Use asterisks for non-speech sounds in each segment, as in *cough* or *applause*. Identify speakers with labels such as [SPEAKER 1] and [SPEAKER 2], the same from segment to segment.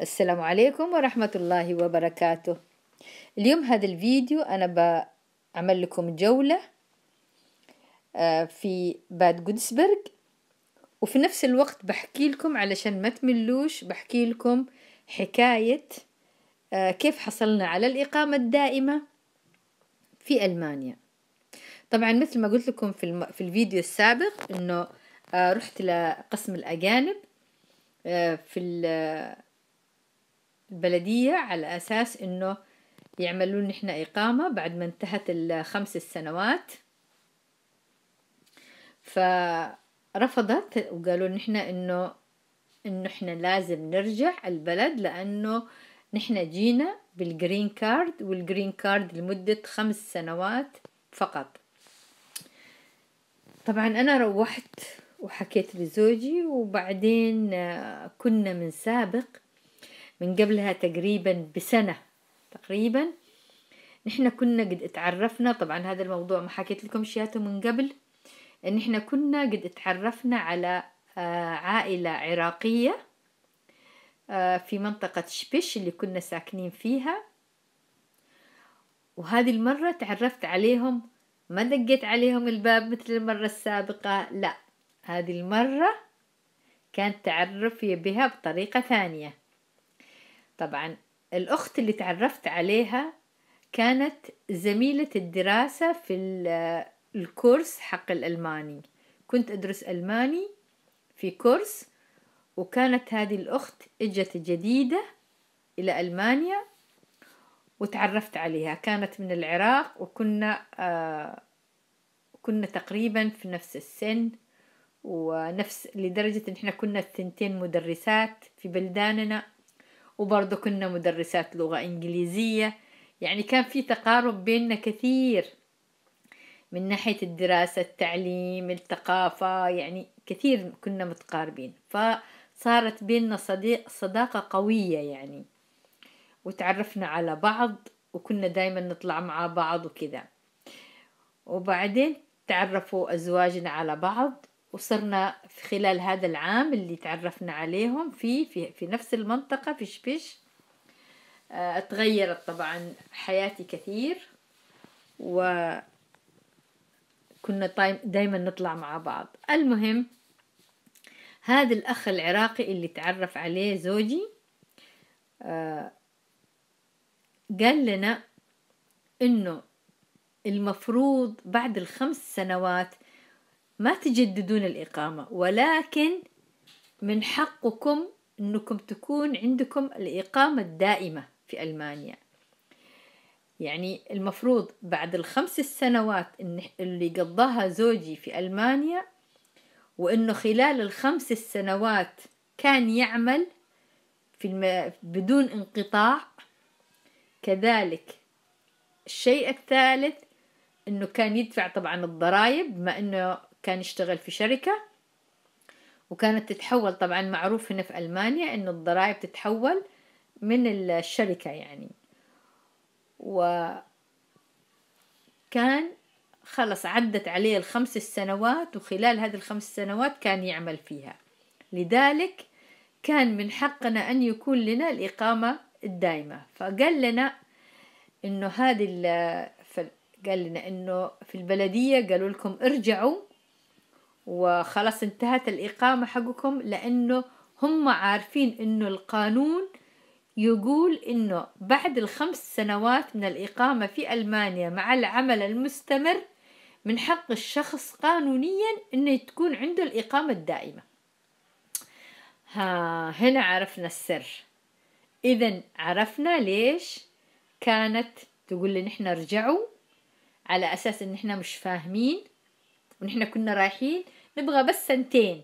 [SPEAKER 1] السلام عليكم ورحمة الله وبركاته. اليوم هذا الفيديو أنا بعمل لكم جولة آه، في باد جودسبرغ وفي نفس الوقت بحكي لكم علشان ما تملوش بحكي لكم حكاية آه، كيف حصلنا على الإقامة الدائمة في ألمانيا. طبعا مثل ما قلت لكم في, الم... في الفيديو السابق إنه آه، رحت لقسم الأجانب في البلدية على أساس إنه يعملون إحنا إقامة بعد ما انتهت الخمس السنوات. فرفضت وقالوا نحن إنه إنه إحنا لازم نرجع البلد لأنه نحن جينا بال Green Card وال Green Card لمدة خمس سنوات فقط. طبعا أنا روحت وحكيت لزوجي وبعدين كنا من سابق من قبلها تقريبا بسنة تقريبا. نحن كنا قد اتعرفنا طبعا هذا الموضوع ما حكيت لكم شياته من قبل ان إحنا كنا قد اتعرفنا على عائلة عراقية في منطقة شبش اللي كنا ساكنين فيها. وهذه المرة تعرفت عليهم ما دقيت عليهم الباب مثل المرة السابقة لا. هذه المرة كان تعرفي بها بطريقة ثانية. طبعا الأخت اللي تعرفت عليها كانت زميلة الدراسة في الكورس حق الألماني. كنت أدرس ألماني في كورس وكانت هذه الأخت إجت جديدة إلى ألمانيا وتعرفت عليها. كانت من العراق وكنا آه كنا تقريبا في نفس السن ونفس لدرجة إن إحنا كنا الثنتين مدرسات في بلداننا. وبرضه كنا مدرسات لغة إنجليزية. يعني كان في تقارب بيننا كثير من ناحية الدراسة التعليم الثقافة يعني كثير كنا متقاربين. فصارت بيننا صديق صداقة قوية يعني وتعرفنا على بعض وكنا دايما نطلع مع بعض وكذا. وبعدين تعرفوا أزواجنا على بعض وصرنا في خلال هذا العام اللي تعرفنا عليهم فيه في, في نفس المنطقة في شبش آه تغيرت طبعا حياتي كثير وكنا دايما نطلع مع بعض. المهم هذا الأخ العراقي اللي تعرف عليه زوجي آه قال لنا إنه المفروض بعد الخمس سنوات ما تجددون الإقامة ولكن من حقكم أنكم تكون عندكم الإقامة الدائمة في ألمانيا. يعني المفروض بعد الخمس السنوات اللي قضاها زوجي في ألمانيا وأنه خلال الخمس السنوات كان يعمل في الم... بدون انقطاع. كذلك الشيء الثالث إنه كان يدفع طبعا الضرائب بما إنه كان يشتغل في شركة وكانت تتحول طبعا معروف هنا في ألمانيا إنه الضرائب تتحول من الشركة يعني. وكان خلص عدت عليه الخمس سنوات وخلال هذه الخمس سنوات كان يعمل فيها. لذلك كان من حقنا أن يكون لنا الإقامة الدائمة. فقال لنا إنه هذه قال لنا إنه في البلدية قالوا لكم ارجعوا وخلاص انتهت الإقامة حقكم لأنه هم عارفين إنه القانون يقول إنه بعد الخمس سنوات من الإقامة في ألمانيا مع العمل المستمر من حق الشخص قانونيا إنه تكون عنده الإقامة الدائمة. ها هنا عرفنا السر. إذا عرفنا ليش كانت تقول لي نحن رجعوا على أساس إن إحنا مش فاهمين ونحن كنا رايحين نبغى بس سنتين.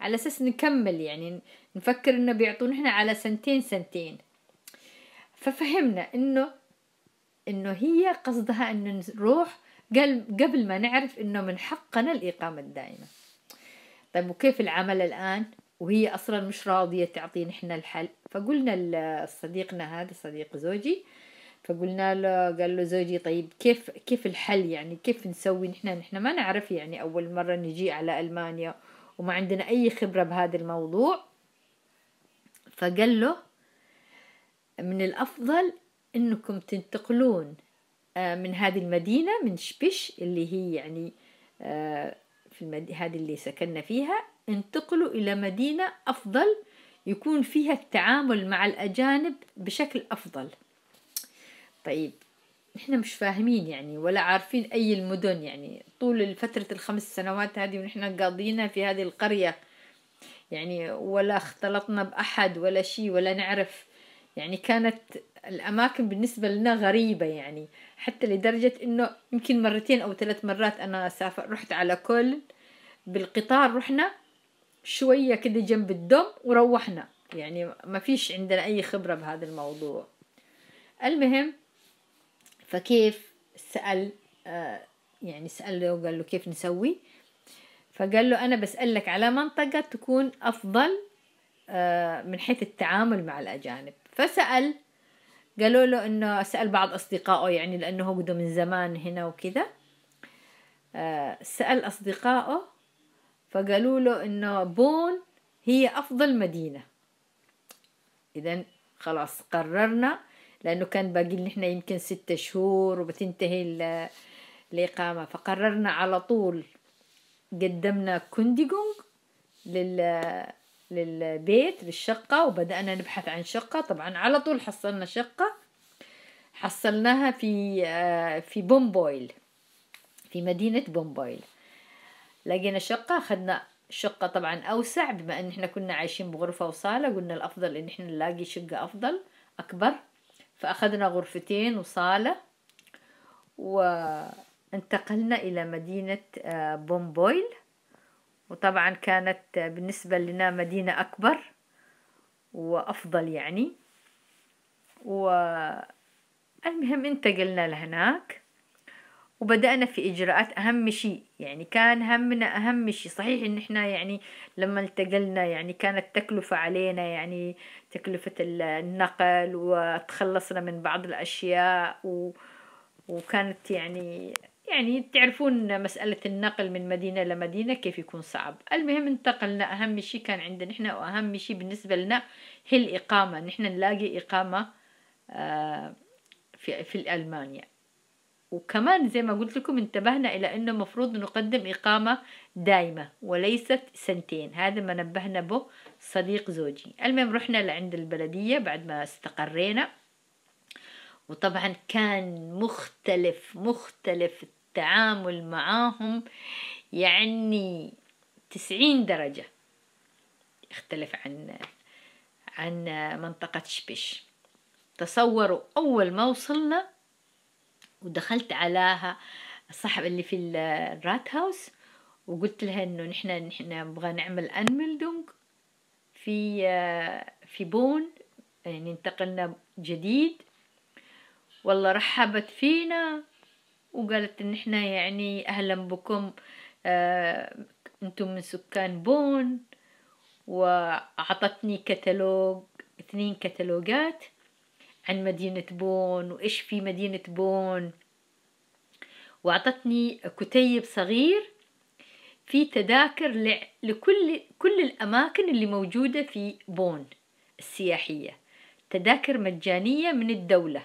[SPEAKER 1] على أساس نكمل يعني نفكر إنه بيعطونا إحنا على سنتين سنتين. ففهمنا إنه إنه هي قصدها إنه نروح قبل ما نعرف إنه من حقنا الإقامة الدائمة. طيب وكيف العمل الآن؟ وهي أصلا مش راضية تعطينا إحنا الحل. فقلنا لصديقنا هذا صديق زوجي فقلنا له قال له زوجي طيب كيف كيف الحل يعني؟ كيف نسوي؟ نحن نحن ما نعرف يعني أول مرة نجي على ألمانيا وما عندنا أي خبرة بهذا الموضوع. فقال له من الأفضل أنكم تنتقلون آه، من هذه المدينة من شبش اللي هي يعني آه، في المد... هذه اللي سكننا فيها انتقلوا إلى مدينة أفضل يكون فيها التعامل مع الأجانب بشكل أفضل. طيب نحن مش فاهمين يعني ولا عارفين أي المدن يعني. طول فترة الخمس سنوات هذه ونحن قاضينها في هذه القرية يعني ولا اختلطنا بأحد ولا شيء ولا نعرف. يعني كانت الأماكن بالنسبة لنا غريبة يعني حتى لدرجة إنه يمكن مرتين أو ثلاث مرات أنا سافر رحت على كل بالقطار رحنا شوية كده جنب الدم وروحنا. يعني ما فيش عندنا أي خبرة بهذا الموضوع. المهم فكيف سأل آه يعني سأله وقال له كيف نسوي؟ فقال له أنا بسألك على منطقة تكون أفضل آه من حيث التعامل مع الأجانب. فسأل قالوا له إنه سأل بعض أصدقائه يعني لأنه هو قدو من زمان هنا وكذا. آه سأل أصدقائه فقالوا له إنه بون هي أفضل مدينة. اذا خلاص قررنا لأنه كان باقي لنا إحنا يمكن ستة شهور وبتنتهي الإقامة. فقررنا على طول قدمنا Kündigung لل للبيت للشقة وبدأنا نبحث عن شقة. طبعا على طول حصلنا شقة. حصلناها في في Bonn-Beuel في مدينة Bonn-Beuel. لقينا شقة أخذنا شقة طبعا أوسع. بما أن إحنا كنا عايشين بغرفة وصالة قلنا الأفضل أن إحنا نلاقي شقة أفضل أكبر. فأخذنا غرفتين وصالة وانتقلنا إلى مدينة بومبويل. وطبعا كانت بالنسبة لنا مدينة أكبر وأفضل يعني. والمهم انتقلنا لهناك وبدأنا في إجراءات. أهم شيء يعني كان همنا أهم شيء صحيح إن إحنا يعني لما انتقلنا يعني كانت تكلفة علينا يعني تكلفة النقل وتخلصنا من بعض الأشياء و وكانت يعني يعني تعرفون مسألة النقل من مدينة لمدينة كيف يكون صعب. المهم انتقلنا. أهم شيء كان عندنا نحن وأهم شيء بالنسبة لنا هي الإقامة. نحن نلاقي إقامة في, في ألمانيا. وكمان زي ما قلت لكم انتبهنا إلى أنه مفروض نقدم إقامة دائمة وليست سنتين. هذا ما نبهنا به صديق زوجي. المهم رحنا لعند البلدية بعد ما استقرينا. وطبعا كان مختلف مختلف التعامل معاهم. يعني تسعين درجة يختلف عن عن منطقة شبش تصوروا أول ما وصلنا ودخلت علىها الصاحب اللي في الرات هاوس وقلت لها إنه نحن نحن نبغى نعمل Anmeldung في في بون يعني انتقلنا جديد. والله رحبت فينا وقالت إن إحنا يعني أهلا بكم آه أنتم من سكان بون وأعطتني كتالوج اثنين كتالوجات عن مدينة بون وإيش في مدينة بون. وأعطتني كتيب صغير في تذاكر لكل كل الأماكن اللي موجودة في بون السياحية. تذاكر مجانية من الدولة.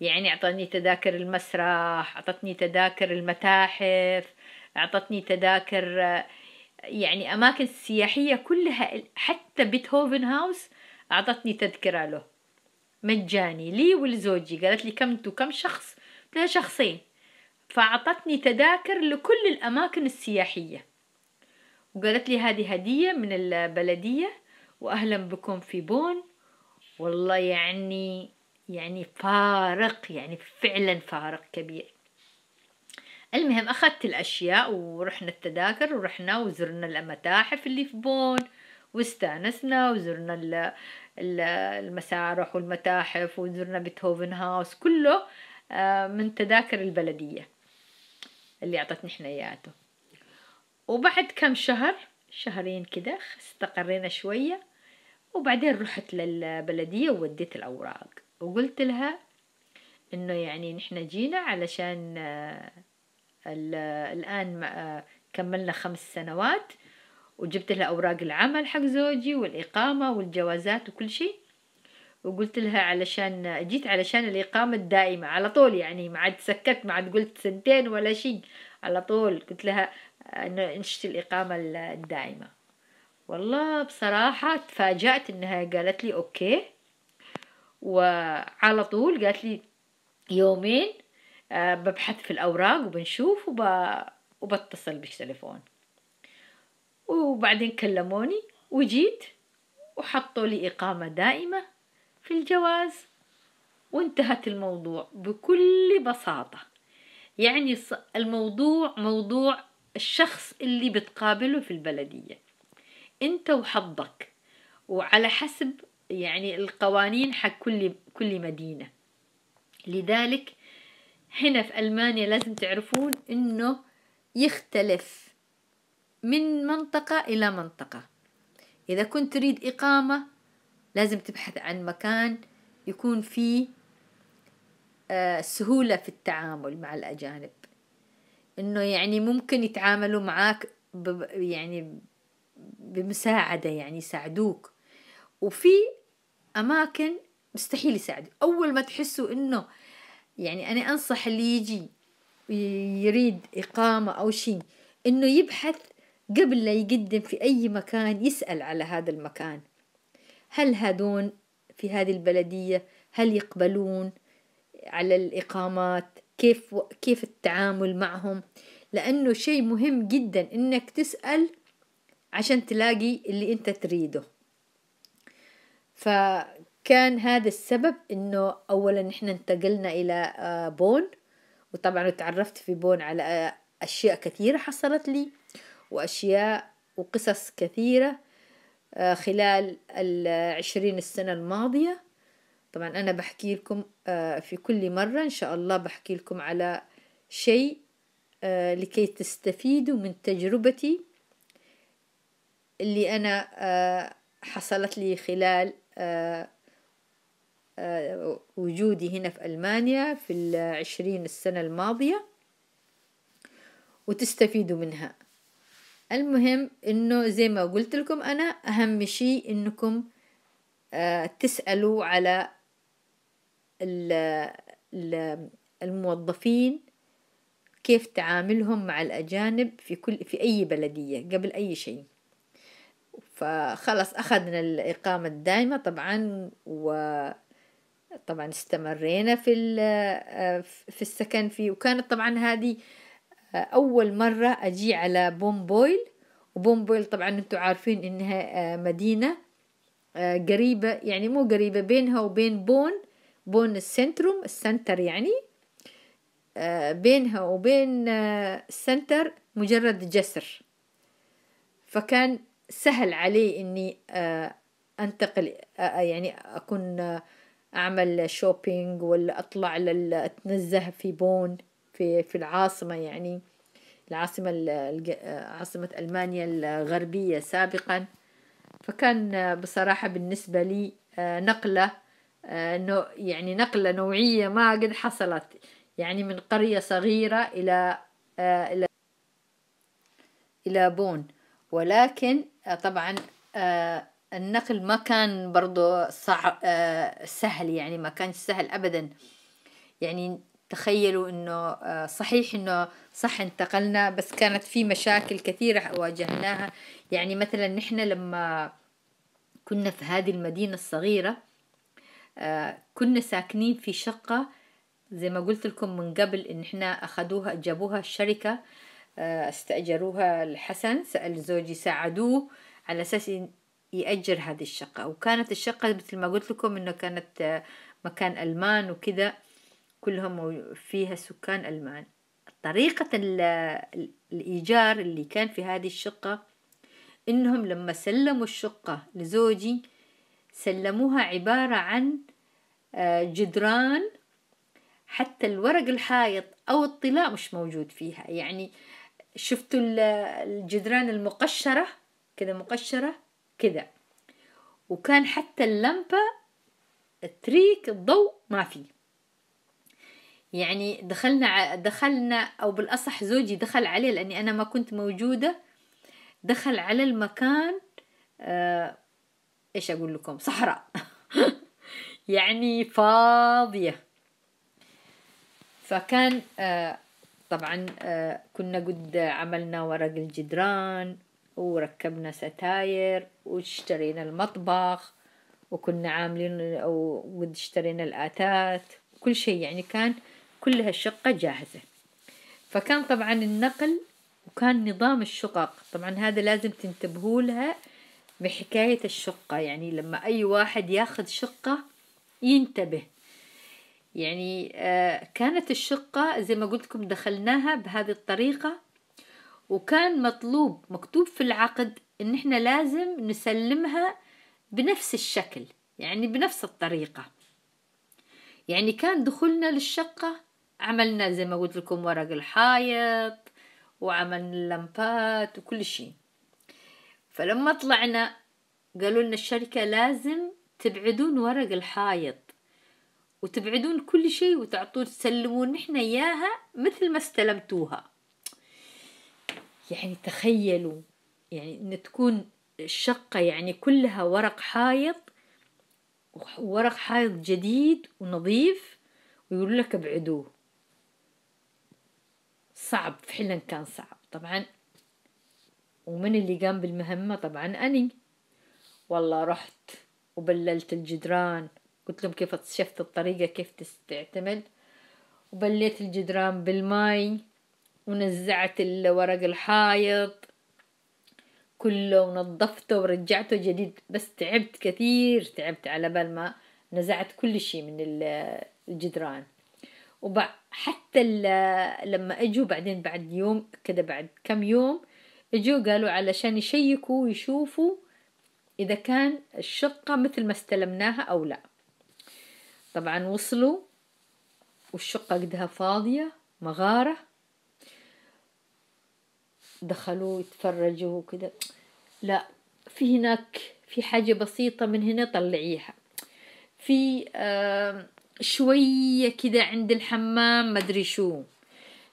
[SPEAKER 1] يعني أعطتني تذاكر المسرح أعطتني تذاكر المتاحف أعطتني تذاكر يعني أماكن سياحية كلها حتى بيتهوفن هاوس أعطتني تذكرة له. مجاني. لي ولزوجي قالت لي كم انتو كم شخص؟ لها شخصين. فأعطتني تذاكر لكل الأماكن السياحية. وقالت لي هذه هدية من البلدية وأهلا بكم في بون. والله يعني يعني فارق يعني فعلا فارق كبير. المهم أخذت الأشياء ورحنا التذاكر ورحنا وزرنا المتاحف اللي في بون واستانسنا وزرنا المسارح والمتاحف وزرنا بيتهوفن هاوس كله من تذاكر البلدية اللي أعطتني حنياته وبعد كم شهر شهرين كده استقرينا شوية وبعدين رحت للبلدية ووديت الأوراق. وقلت لها إنه يعني نحن جينا علشان الآن كملنا خمس سنوات وجبت لها أوراق العمل حق زوجي والإقامة والجوازات وكل شيء. وقلت لها علشان جيت علشان الإقامة الدائمة على طول يعني ما عاد سكت ما عاد قلت سنتين ولا شيء على طول. قلت لها نشتي الإقامة الدائمة. والله بصراحة تفاجأت إنها قالت لي أوكي. وعلى طول قالت لي يومين آه، ببحث في الأوراق وبنشوف وب... وبتصل بالتليفون وبعدين كلموني وجيت وحطوا لي إقامة دائمة في الجواز. وانتهت الموضوع بكل بساطة. يعني الموضوع موضوع الشخص اللي بتقابله في البلدية. انت وحظك وعلى حسب يعني القوانين حق كل كل مدينة. لذلك هنا في ألمانيا لازم تعرفون إنه يختلف من منطقة إلى منطقة. إذا كنت تريد إقامة لازم تبحث عن مكان يكون فيه آه، سهولة في التعامل مع الأجانب. إنه يعني ممكن يتعاملوا معاك يعني بمساعدة يعني يساعدوك. وفي أماكن مستحيل يساعدوا أول ما تحسوا إنه يعني أنا أنصح اللي يجي يريد إقامة أو شيء إنه يبحث قبل لا يقدم في أي مكان يسأل على هذا المكان. هل هذون في هذه البلدية؟ هل يقبلون على الإقامات؟ كيف كيف التعامل معهم؟ لأنه شيء مهم جدا إنك تسأل عشان تلاقي اللي أنت تريده. فكان هذا السبب إنه أولا إحنا انتقلنا إلى آه، بون. وطبعا تعرفت في بون على آه، أشياء كثيرة حصلت لي. وأشياء وقصص كثيرة آه، خلال العشرين السنة الماضية. طبعا أنا بحكي لكم في كل مرة إن شاء الله بحكي لكم على شيء لكي تستفيدوا من تجربتي اللي أنا حصلت لي خلال آه، آه، وجودي هنا في ألمانيا في العشرين السنة الماضية وتستفيدوا منها. المهم إنه زي ما قلت لكم أنا أهم شيء إنكم آه، تسألوا على الموظفين كيف تعاملهم مع الأجانب في كل في أي بلدية قبل أي شيء. فخلص أخذنا الإقامة الدائمة طبعا وطبعا استمرينا في في السكن فيه. وكانت طبعا هذه أول مرة أجي على بومبويل وبومبويل طبعا أنتم عارفين إنها مدينة قريبة يعني مو قريبة بينها وبين بون بون ال Zentrum ال center يعني بينها وبين ال center مجرد جسر. فكان سهل علي إني آه، أنتقل آه، آه، يعني أكون أعمل shopping ولا أطلع أتنزه في بون. في في العاصمة يعني العاصمة عاصمة ألمانيا الغربية سابقا. فكان بصراحة بالنسبة لي نقلة يعني نقلة نوعية ما قد حصلت. يعني من قرية صغيرة إلى إلى إلى بون. ولكن آه، طبعا آه، النقل ما كان برضو صعب آه، سهل يعني ما كان سهل أبدا. يعني تخيلوا إنه صحيح إنه صح انتقلنا بس كانت في مشاكل كثيرة واجهناها. يعني مثلا نحن لما كنا في هذه المدينة الصغيرة كنا ساكنين في شقة زي ما قلت لكم من قبل إن إحنا أخذوها جابوها الشركة آه، استأجروها الحسن سأل زوجي ساعدوه على أساس يأجر هذه الشقة. وكانت الشقة مثل ما قلت لكم إنه كانت آه، مكان ألمان وكذا. كلهم فيها سكان ألمان. طريقة الإيجار اللي كان في هذه الشقة إنهم لما سلموا الشقة لزوجي سلموها عبارة عن آه، جدران حتى الورق الحائط أو الطلاء مش موجود فيها. يعني شفتوا الجدران المقشرة؟ كذا مقشرة؟ كذا. وكان حتى اللمبة التريك الضوء ما في يعني دخلنا دخلنا أو بالأصح زوجي دخل عليه لأني أنا ما كنت موجودة دخل على المكان آه إيش أقول لكم؟ صحراء. *laughs* يعني فاضية. فكان آه طبعا آه كنا قد عملنا ورق الجدران وركبنا ستاير واشترينا المطبخ وكنا عاملين أو اشترينا الآتات. كل شيء يعني كان كل هالشقة جاهزة. فكان طبعا النقل وكان نظام الشقق. طبعا هذا لازم تنتبهوا لها بحكاية الشقة. يعني لما أي واحد ياخذ شقة ينتبه. يعني آه كانت الشقة زي ما قلت لكم دخلناها بهذه الطريقة وكان مطلوب مكتوب في العقد إن إحنا لازم نسلمها بنفس الشكل يعني بنفس الطريقة. يعني كان دخولنا للشقة عملنا زي ما قلت لكم ورق الحائط وعملنا اللمبات وكل شيء. فلما طلعنا قالوا لنا الشركة لازم تبعدون ورق الحائط وتبعدون كل شيء وتعطون تسلمون نحن إياها مثل ما استلمتوها. يعني تخيلوا يعني إن تكون الشقة يعني كلها ورق حائط ورق حائط جديد ونظيف ويقول لك ابعدوه. صعب فعلا كان صعب. طبعا ومن اللي قام بالمهمة؟ طبعا أني. والله رحت وبللت الجدران. قلت لهم كيف شفت الطريقة كيف تستعتمل وبليت الجدران بالماي ونزعت ورق الحائط كله ونظفته ورجعته جديد. بس تعبت كثير تعبت على بال ما نزعت كل شيء من الجدران. وحتى لما أجوا بعدين بعد يوم كده بعد كم يوم أجوا قالوا علشان يشيكوا ويشوفوا إذا كان الشقة مثل ما استلمناها أو لا. طبعا وصلوا والشقة قدها فاضية مغارة. دخلوا يتفرجوا وكده. لا في هناك في حاجة بسيطة من هنا طلعيها. في آه شوية كده عند الحمام مدري شو.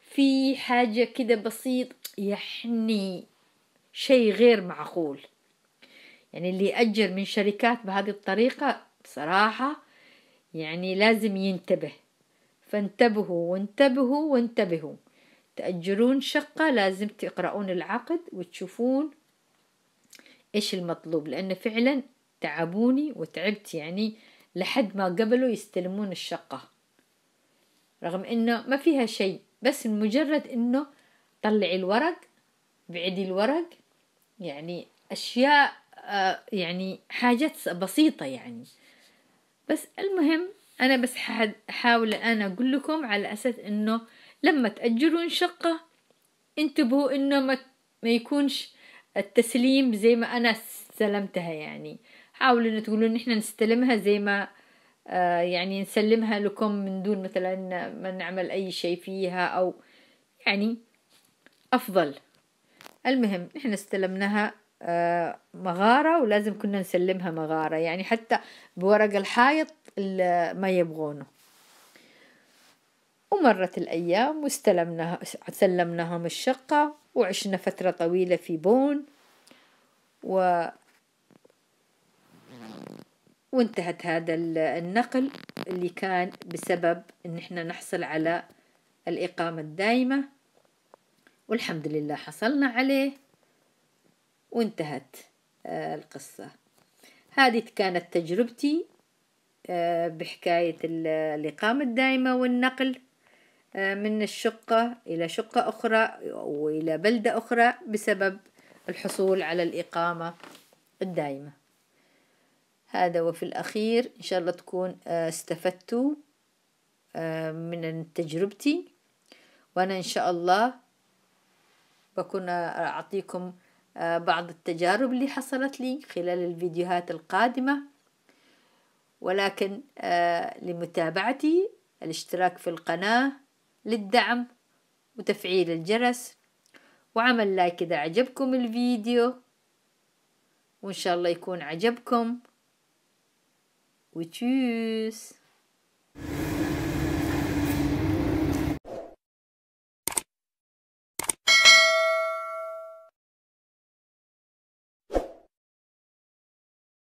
[SPEAKER 1] في حاجة كده بسيط يعني شيء غير معقول. يعني اللي يأجر من شركات بهذه الطريقة بصراحة يعني لازم ينتبه. فانتبهوا وانتبهوا وانتبهوا. تأجرون شقة لازم تقرؤون العقد وتشوفون إيش المطلوب لأن فعلا تعبوني وتعبت يعني لحد ما قبلوا يستلمون الشقة. رغم إنه ما فيها شيء بس مجرد إنه طلعي الورق بعدي الورق يعني أشياء آه يعني حاجات بسيطة يعني. بس المهم أنا بس أحاول أنا أقول لكم على أساس إنه لما تأجرون شقة انتبهوا إنه ما, ما يكونش التسليم زي ما أنا استلمتها يعني. حاولوا إن تقولون نحن نستلمها زي ما آه يعني نسلمها لكم من دون مثلا ما نعمل أي شيء فيها أو يعني أفضل. المهم نحن استلمناها آه مغارة ولازم كنا نسلمها مغارة يعني حتى بورق الحائط ما يبغونه. ومرت الأيام واستلمناها سلمناهم الشقة وعشنا فترة طويلة في بون و وانتهت هذا النقل اللي كان بسبب إن إحنا نحصل على الإقامة الدائمة والحمد لله حصلنا عليه وانتهت القصة. هذه كانت تجربتي بحكاية الإقامة الدائمة والنقل من الشقة إلى شقة أخرى وإلى بلدة أخرى بسبب الحصول على الإقامة الدائمة هذا وفي الأخير إن شاء الله تكون استفدتوا من تجربتي. وأنا إن شاء الله بكون أعطيكم بعض التجارب اللي حصلت لي خلال الفيديوهات القادمة. ولكن لمتابعتي الاشتراك في القناة للدعم وتفعيل الجرس وعمل لايك إذا عجبكم الفيديو. وإن شاء الله يكون عجبكم. We choose.